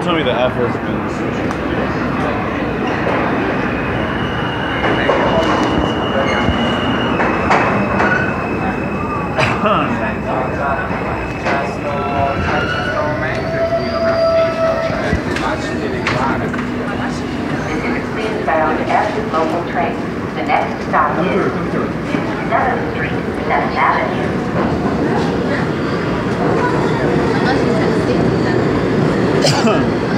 Don't tell me the F has been. Please bound after local train. The next stop is 7th Street, 7th Avenue. Sixty-seven.